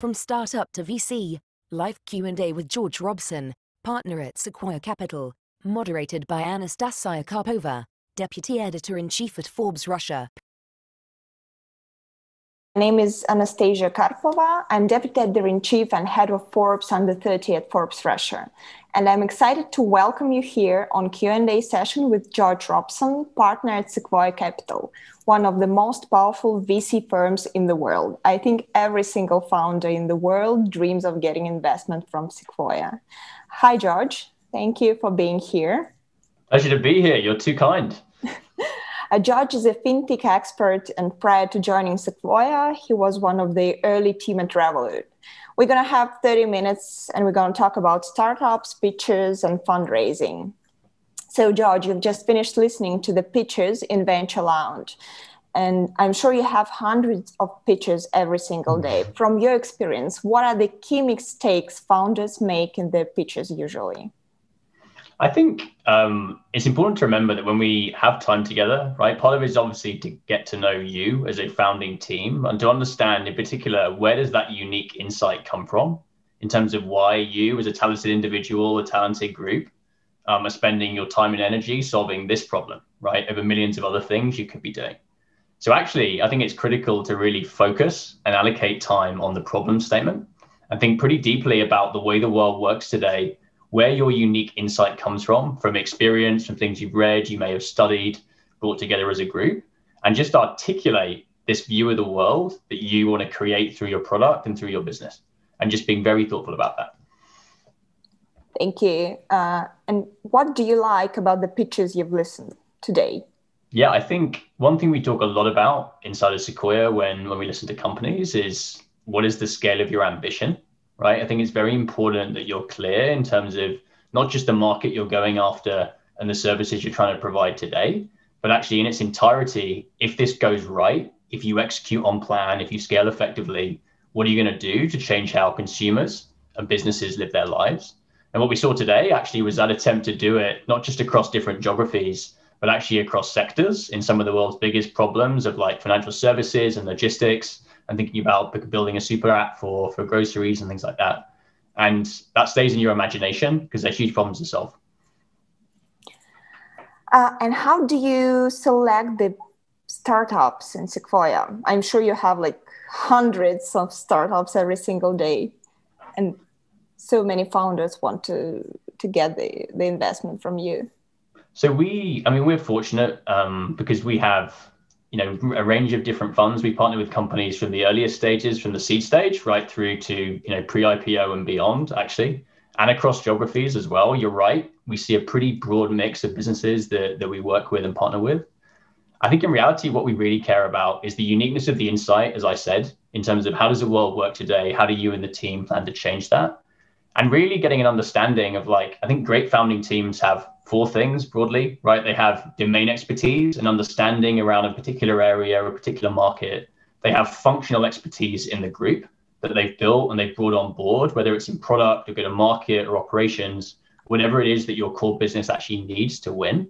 From startup to VC, live Q&A with George Robson, partner at Sequoia Capital, moderated by Anastasia Karpova, deputy editor-in-chief at Forbes Russia. My name is Anastasia Karpova. I'm deputy editor-in-chief and head of Forbes Under 30 at Forbes Russia. And I'm excited to welcome you here on Q&A session with George Robson, partner at Sequoia Capital, one of the most powerful VC firms in the world. I think every single founder in the world dreams of getting investment from Sequoia. Hi, George. Thank you for being here. Pleasure to be here. You're too kind. Uh, George is a fintech expert, and prior to joining Sequoia, he was one of the early team at Revolut. We're going to have 30 minutes and we're going to talk about startups, pitches, and fundraising. So, George, you've just finished listening to the pitches in Venture Lounge. And I'm sure you have hundreds of pitches every single day. Mm-hmm. From your experience, what are the key mistakes founders make in their pitches usually? I think um, it's important to remember that when we have time together, right, part of it is obviously to get to know you as a founding team and to understand in particular where does that unique insight come from in terms of why you as a talented individual, a talented group, um, are spending your time and energy solving this problem, right, over millions of other things you could be doing. So actually, I think it's critical to really focus and allocate time on the problem statement and think pretty deeply about the way the world works today where your unique insight comes from, from experience, from things you've read, you may have studied, brought together as a group, and just articulate this view of the world that you want to create through your product and through your business, and just being very thoughtful about that. Thank you. Uh, and what do you like about the pitches you've listened today? Yeah, I think one thing we talk a lot about inside of Sequoia when when we listen to companies is what is the scale of your ambition right? I think it's very important that you're clear in terms of not just the market you're going after and the services you're trying to provide today, but actually in its entirety, if this goes right, if you execute on plan, if you scale effectively, what are you going to do to change how consumers and businesses live their lives? And what we saw today actually was that attempt to do it not just across different geographies, but actually across sectors in some of the world's biggest problems of like financial services and logistics and thinking about building a super app for for groceries and things like that. And that stays in your imagination because they're huge problems to solve. Uh, and how do you select the startups in Sequoia? I'm sure you have like hundreds of startups every single day, and so many founders want to to get the, the investment from you. So we, I mean, we're fortunate um, because we have you know a range of different funds. We partner with companies from the earliest stages, from the seed stage, right through to you know pre-IPO and beyond, actually, and across geographies as well. You're right. We see a pretty broad mix of businesses that that we work with and partner with. I think in reality, what we really care about is the uniqueness of the insight, as I said, in terms of how does the world work today? How do you and the team plan to change that? And really getting an understanding of like, I think great founding teams have four things broadly, right? They have domain expertise and understanding around a particular area or a particular market. They have functional expertise in the group that they've built and they've brought on board, whether it's in product or go to market or operations, whatever it is that your core business actually needs to win.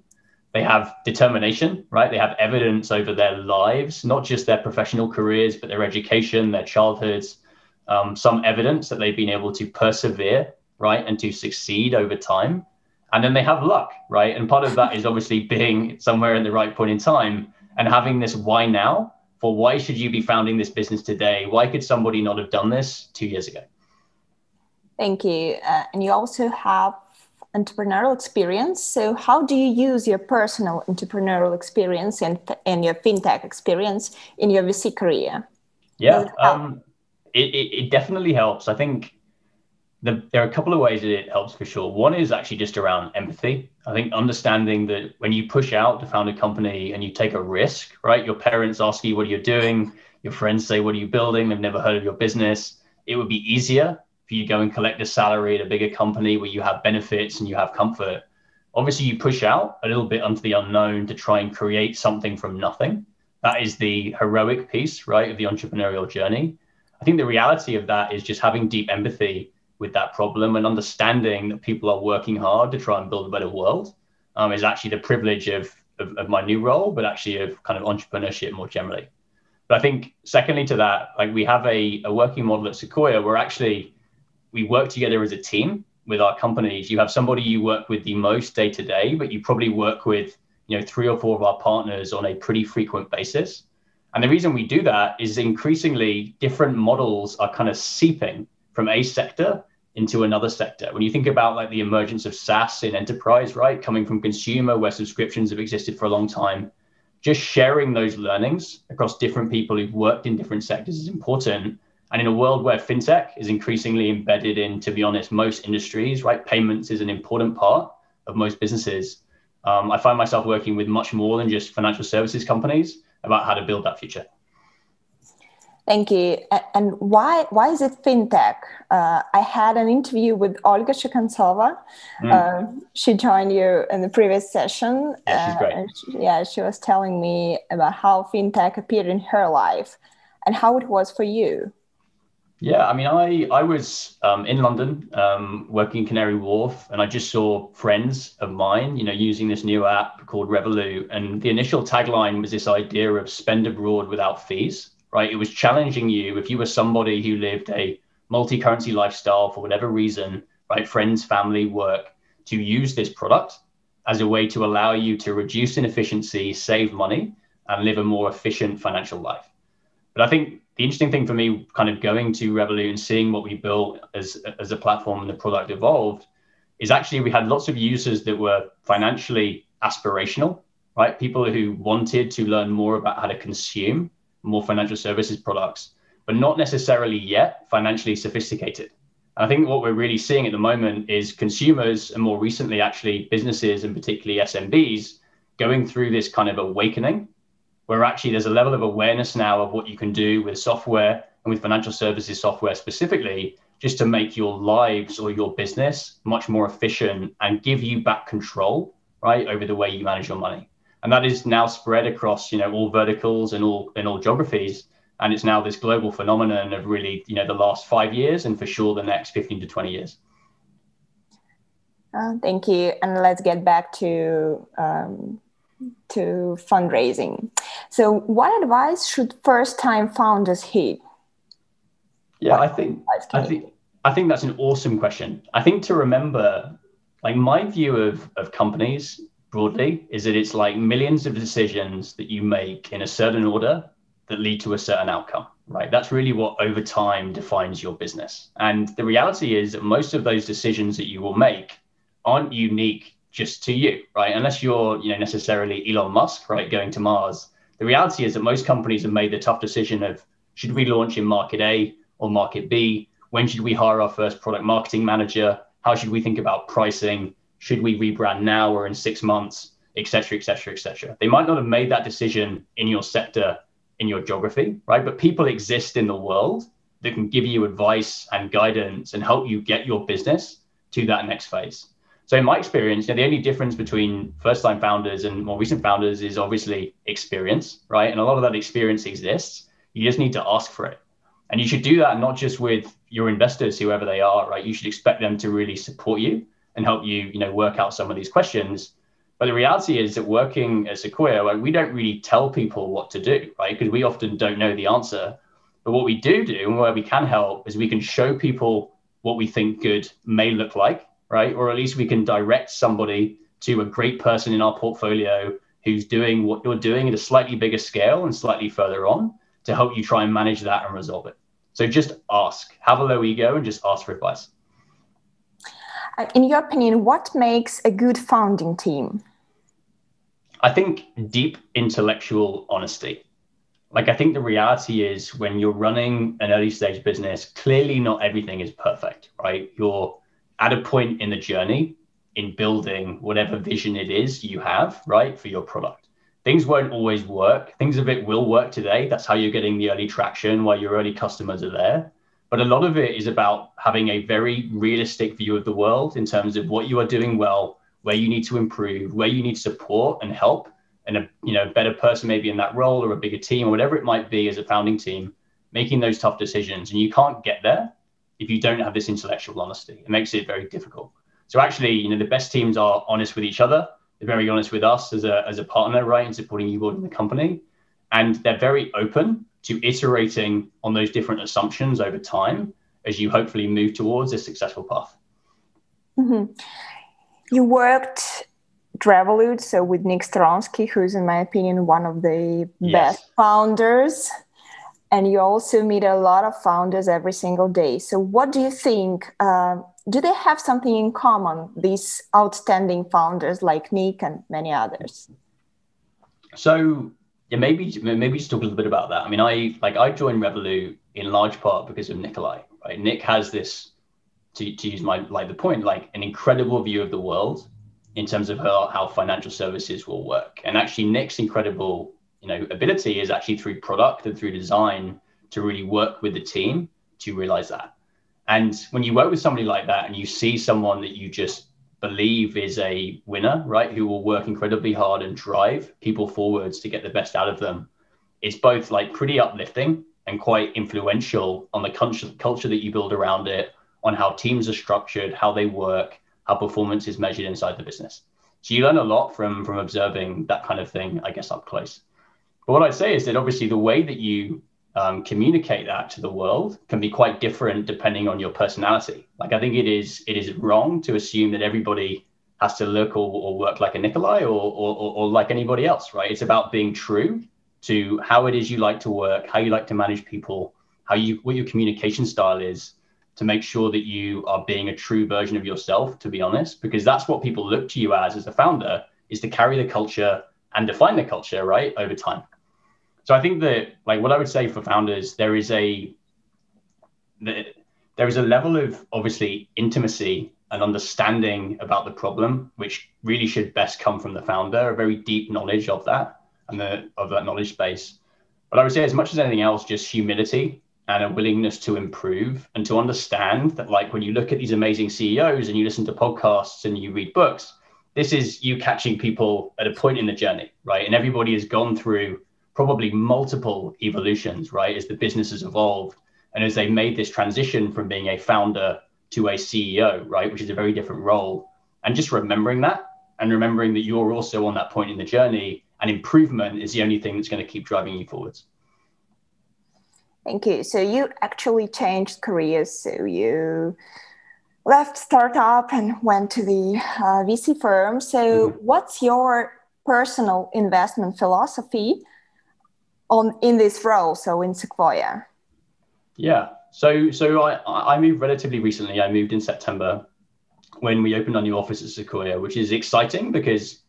They have determination, right? They have evidence over their lives, not just their professional careers, but their education, their childhoods, um, some evidence that they've been able to persevere, right, and to succeed over time and then they have luck, right? And part of that is obviously being somewhere in the right point in time and having this why now for why should you be founding this business today? Why could somebody not have done this two years ago? Thank you. Uh, and you also have entrepreneurial experience. So, how do you use your personal entrepreneurial experience and, and your fintech experience in your VC career? Yeah, um, it, it, it definitely helps. I think the, there are a couple of ways that it helps for sure. One is actually just around empathy. I think understanding that when you push out to found a company and you take a risk, right? Your parents ask you what are you're doing, your friends say, What are you building? They've never heard of your business. It would be easier for you go and collect a salary at a bigger company where you have benefits and you have comfort. Obviously, you push out a little bit onto the unknown to try and create something from nothing. That is the heroic piece, right, of the entrepreneurial journey. I think the reality of that is just having deep empathy with that problem and understanding that people are working hard to try and build a better world um, is actually the privilege of, of, of, my new role, but actually of kind of entrepreneurship more generally. But I think secondly to that, like we have a, a working model at Sequoia where actually we work together as a team with our companies. You have somebody you work with the most day to day, but you probably work with you know three or four of our partners on a pretty frequent basis. And the reason we do that is increasingly different models are kind of seeping from a sector into another sector. When you think about like the emergence of SaaS in enterprise, right, coming from consumer where subscriptions have existed for a long time, just sharing those learnings across different people who've worked in different sectors is important. And in a world where fintech is increasingly embedded in, to be honest, most industries, right, payments is an important part of most businesses. Um, I find myself working with much more than just financial services companies about how to build that future. Thank you. And why why is it fintech? Uh, I had an interview with Olga Shekantsova. Mm. Uh, she joined you in the previous session. Yeah, she's great. Uh, she, yeah, she was telling me about how fintech appeared in her life and how it was for you. Yeah, I mean, I I was um, in London um, working Canary Wharf, and I just saw friends of mine, you know, using this new app called Revolut, and the initial tagline was this idea of spend abroad without fees right? It was challenging you if you were somebody who lived a multi currency lifestyle for whatever reason, right? Friends, family, work, to use this product as a way to allow you to reduce inefficiency, save money, and live a more efficient financial life. But I think the interesting thing for me, kind of going to Revolut and seeing what we built as, as a platform and the product evolved, is actually we had lots of users that were financially aspirational, right? People who wanted to learn more about how to consume more financial services products, but not necessarily yet financially sophisticated. And I think what we're really seeing at the moment is consumers and more recently, actually, businesses and particularly SMBs going through this kind of awakening where actually there's a level of awareness now of what you can do with software and with financial services software specifically, just to make your lives or your business much more efficient and give you back control, right, over the way you manage your money. And that is now spread across you know all verticals and all in all geographies. And it's now this global phenomenon of really you know the last five years and for sure the next 15 to 20 years. Uh, thank you. And let's get back to um, to fundraising so what advice should first time founders heed yeah what i think i think i think that's an awesome question i think to remember like my view of of companies broadly is that it's like millions of decisions that you make in a certain order that lead to a certain outcome, right? That's really what over time defines your business. And the reality is that most of those decisions that you will make aren't unique just to you, right? Unless you're, you know, necessarily Elon Musk, right, going to Mars. The reality is that most companies have made the tough decision of should we launch in market A or market B? When should we hire our first product marketing manager? How should we think about pricing? should we rebrand now or in six months, et cetera, et cetera, et cetera. They might not have made that decision in your sector, in your geography, right? But people exist in the world that can give you advice and guidance and help you get your business to that next phase. So in my experience, you know, the only difference between first-time founders and more recent founders is obviously experience, right? And a lot of that experience exists. You just need to ask for it. And you should do that not just with your investors, whoever they are, right? You should expect them to really support you and help you, you know, work out some of these questions. But the reality is that working at Sequoia, like, we don't really tell people what to do, right? Because we often don't know the answer. But what we do do and where we can help is we can show people what we think good may look like, right? Or at least we can direct somebody to a great person in our portfolio who's doing what you're doing at a slightly bigger scale and slightly further on to help you try and manage that and resolve it. So just ask, have a low ego and just ask for advice. Uh, in your opinion, what makes a good founding team? I think deep intellectual honesty. Like, I think the reality is when you're running an early stage business, clearly not everything is perfect, right? You're at a point in the journey in building whatever vision it is you have, right, for your product. Things won't always work. Things of it will work today. That's how you're getting the early traction while your early customers are there. But a lot of it is about having a very realistic view of the world in terms of what you are doing well, where you need to improve, where you need support and help, and a you know better person maybe in that role or a bigger team or whatever it might be as a founding team, making those tough decisions. And you can't get there if you don't have this intellectual honesty. It makes it very difficult. So actually, you know, the best teams are honest with each other. They're very honest with us as a as a partner, right, in supporting you building the company, and they're very open to iterating on those different assumptions over time as you hopefully move towards a successful path. Mm-hmm. You worked Revolut, so with Nick Storonsky, who's, in my opinion, one of the yes. best founders. And you also meet a lot of founders every single day. So, what do you think? Uh, do they have something in common, these outstanding founders like Nick and many others? So, yeah, maybe maybe just talk a little bit about that. I mean, I like I joined Revolut in large part because of Nikolai. Right, Nick has this to, to use my like the point, like an incredible view of the world in terms of how, how financial services will work. And actually, Nick's incredible, you know, ability is actually through product and through design to really work with the team to realize that. And when you work with somebody like that and you see someone that you just believe is a winner, right, who will work incredibly hard and drive people forwards to get the best out of them, it's both like pretty uplifting and quite influential on the culture, culture that you build around it, on how teams are structured, how they work, how performance is measured inside the business. So you learn a lot from from observing that kind of thing, I guess, up close. But what I'd say is that obviously the way that you um, communicate that to the world can be quite different depending on your personality. Like I think it is it is wrong to assume that everybody has to look or, or work like a Nikolai or, or, or like anybody else, right? It's about being true to how it is you like to work, how you like to manage people, how you what your communication style is, to make sure that you are being a true version of yourself, to be honest, because that's what people look to you as as a founder is to carry the culture and define the culture, right, over time. So I think that like what I would say for founders, there is a there is a level of obviously intimacy and understanding about the problem, which really should best come from the founder, a very deep knowledge of that and the of that knowledge space. But I would say as much as anything else, just humility and a willingness to improve and to understand that like when you look at these amazing CEOs and you listen to podcasts and you read books, this is you catching people at a point in the journey, right? And everybody has gone through probably multiple evolutions, right? As the business has evolved and as they made this transition from being a founder to a CEO, right? Which is a very different role. And just remembering that and remembering that you're also on that point in the journey and improvement is the only thing that's going to keep driving you forwards. Thank you. So you actually changed careers. So you left startup and went to the uh, VC firm. So mm-hmm. what's your personal investment philosophy on in this role? So in Sequoia. Yeah. So so I I moved relatively recently. I moved in September when we opened our new office at Sequoia, which is exciting because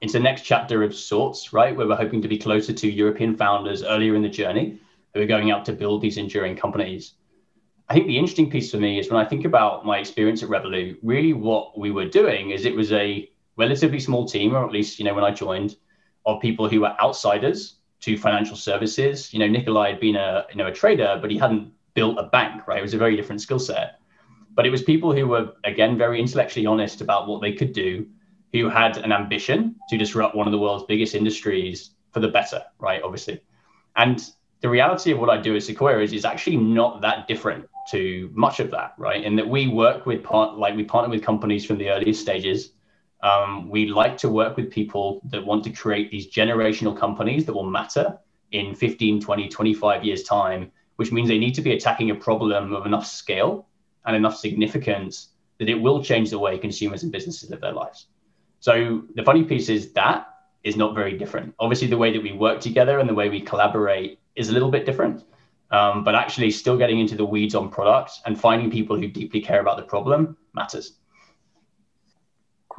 it's the next chapter of sorts, right? Where we're hoping to be closer to European founders earlier in the journey who are going out to build these enduring companies. I think the interesting piece for me is when I think about my experience at Revolut, really what we were doing is it was a relatively small team, or at least, you know, when I joined, of people who were outsiders to financial services. You know, Nikolai had been a, you know, a trader, but he hadn't built a bank, right? It was a very different skill set. But it was people who were, again, very intellectually honest about what they could do, who had an ambition to disrupt one of the world's biggest industries for the better, right? Obviously. And the reality of what I do at Sequoia is, is actually not that different to much of that, right? In that we work with part like we partner with companies from the earliest stages. Um, we like to work with people that want to create these generational companies that will matter in 15, 20, 25 years' time, which means they need to be attacking a problem of enough scale and enough significance that it will change the way consumers and businesses live their lives. So the funny piece is that is not very different. Obviously, the way that we work together and the way we collaborate is a little bit different. Um, but actually, still getting into the weeds on products and finding people who deeply care about the problem matters.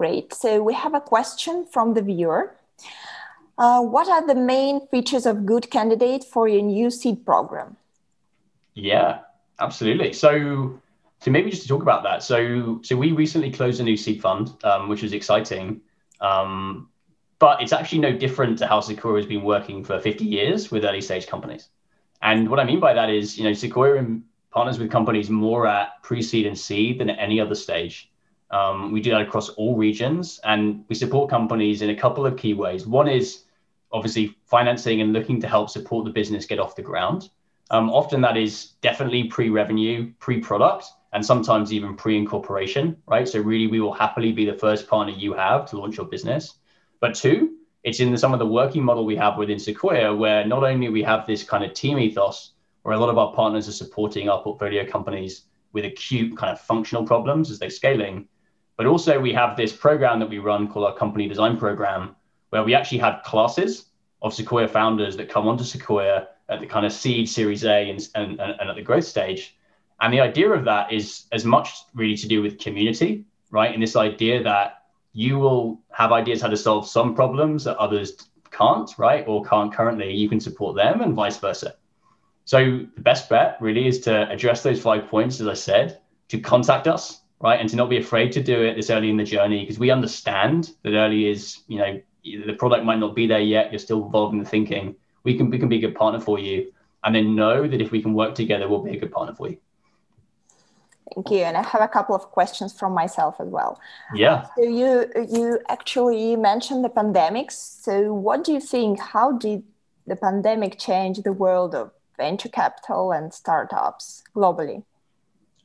Great. So we have a question from the viewer. Uh, what are the main features of good candidate for your new seed program? Yeah, absolutely. So, so maybe just to talk about that. So, so we recently closed a new seed fund, um, which was exciting. Um, but it's actually no different to how Sequoia has been working for 50 years with early stage companies. And what I mean by that is, you know, Sequoia partners with companies more at pre-seed and seed than at any other stage. Um, we do that across all regions, and we support companies in a couple of key ways. One is obviously financing and looking to help support the business get off the ground. Um, often that is definitely pre-revenue, pre-product, and sometimes even pre-incorporation, right? So really, we will happily be the first partner you have to launch your business. But two, it's in the, some of the working model we have within Sequoia, where not only we have this kind of team ethos, where a lot of our partners are supporting our portfolio companies with acute kind of functional problems as they're scaling, but also we have this program that we run called our company design program, where we actually have classes of Sequoia founders that come onto Sequoia at the kind of seed, Series A, and, and, and at the growth stage. And the idea of that is as much really to do with community, right? And this idea that you will have ideas how to solve some problems that others can't, right? Or can't currently. You can support them and vice versa. So the best bet really is to address those five points, as I said, to contact us, right? And to not be afraid to do it this early in the journey because we understand that early is, you know, the product might not be there yet. You're still involved in the thinking. We can we can be a good partner for you. And then know that if we can work together, we'll be a good partner for you. Thank you. And I have a couple of questions from myself as well. Yeah. So you you actually mentioned the pandemics. So what do you think? How did the pandemic change the world of venture capital and startups globally?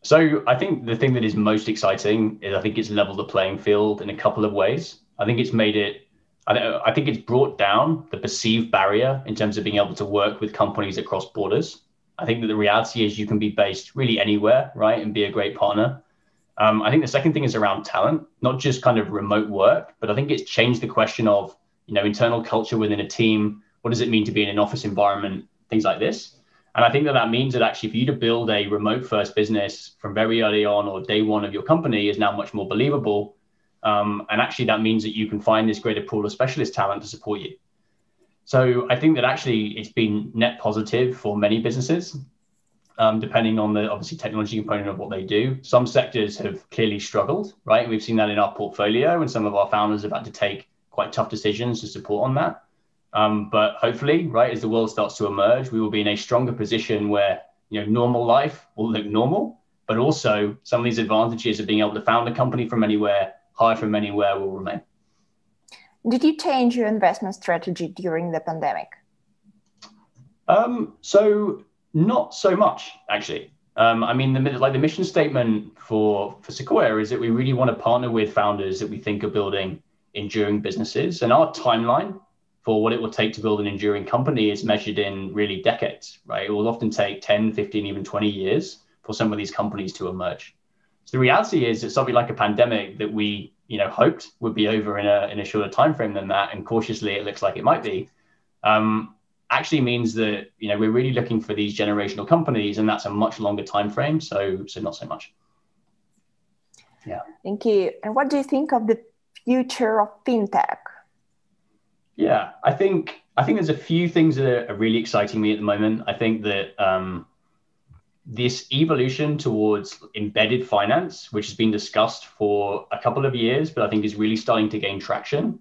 So I think the thing that is most exciting is I think it's leveled the playing field in a couple of ways. I think it's made it I, think it's brought down the perceived barrier in terms of being able to work with companies across borders. I think that the reality is you can be based really anywhere, right, and be a great partner. Um, I think the second thing is around talent, not just kind of remote work, but I think it's changed the question of you know internal culture within a team. What does it mean to be in an office environment? Things like this. And I think that that means that actually for you to build a remote first business from very early on or day one of your company is now much more believable. Um, and actually that means that you can find this greater pool of specialist talent to support you. So I think that actually it's been net positive for many businesses, um, depending on the obviously technology component of what they do. Some sectors have clearly struggled, right? We've seen that in our portfolio, and some of our founders have had to take quite tough decisions to support on that. Um, but hopefully, right, as the world starts to emerge, we will be in a stronger position where you know normal life will look normal, but also some of these advantages of being able to found a company from anywhere, hire from anywhere will remain. Did you change your investment strategy during the pandemic? Um, so not so much, actually. Um, I mean, the like the mission statement for for Sequoia is that we really want to partner with founders that we think are building enduring businesses, and our timeline for what it will take to build an enduring company is measured in really decades, right? It will often take 10, 15, even 20 years for some of these companies to emerge. So the reality is it's something like a pandemic that we you know hoped would be over in a in a shorter time frame than that, and cautiously it looks like it might be. Um, actually means that you know we're really looking for these generational companies, and that's a much longer time frame. So so not so much. Yeah. Thank you. And what do you think of the future of fintech? Yeah, I think I think there's a few things that are really exciting me at the moment. I think that um, this evolution towards embedded finance, which has been discussed for a couple of years, but I think is really starting to gain traction.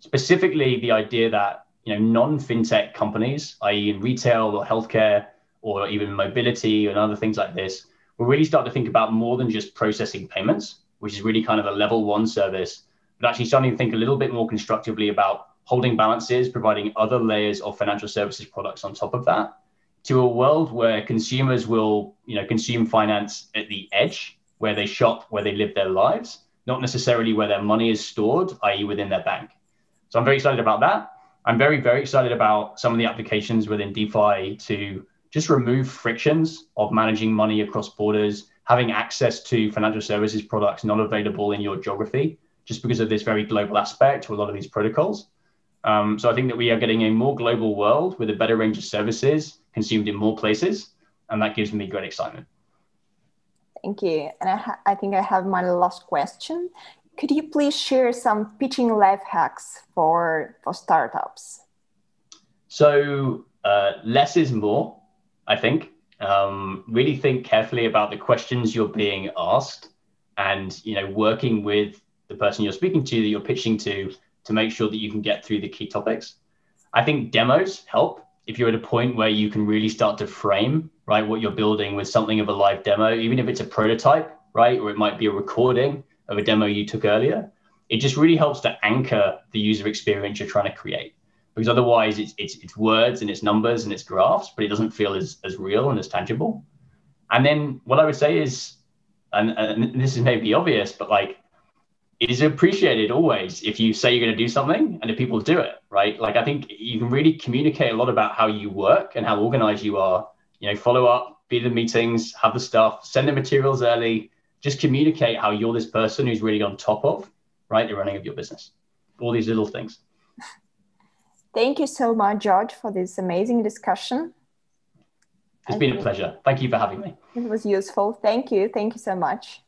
Specifically, the idea that you know non-fintech companies, i.e., in retail or healthcare or even mobility and other things like this, will really start to think about more than just processing payments, which is really kind of a level one service, but actually starting to think a little bit more constructively about holding balances, providing other layers of financial services products on top of that to a world where consumers will, you know, consume finance at the edge, where they shop, where they live their lives, not necessarily where their money is stored, i.e., within their bank. So I'm very excited about that. I'm very, very excited about some of the applications within DeFi to just remove frictions of managing money across borders, having access to financial services products not available in your geography, just because of this very global aspect to a lot of these protocols. Um, so I think that we are getting a more global world with a better range of services consumed in more places, and that gives me great excitement. Thank you. And I, ha- I think I have my last question. Could you please share some pitching life hacks for for startups? So uh, less is more, I think. Um, really think carefully about the questions you're being asked, and you know, working with the person you're speaking to, that you're pitching to, to make sure that you can get through the key topics. I think demos help. If you're at a point where you can really start to frame right what you're building with something of a live demo even if it's a prototype right or it might be a recording of a demo you took earlier it just really helps to anchor the user experience you're trying to create. Because otherwise it's it's, it's words and it's numbers and it's graphs but it doesn't feel as, as real and as tangible. And then what i would say is and, and this is maybe obvious but like is appreciated always if you say you're going to do something and if people do it, right? Like I think you can really communicate a lot about how you work and how organized you are. You know, follow up, be the meetings, have the stuff, send the materials early. Just communicate how you're this person who's really on top of, right, the running of your business. All these little things. Thank you so much, George, for this amazing discussion. It's been a pleasure. Thank you for having me. It was useful. Thank you. Thank you so much.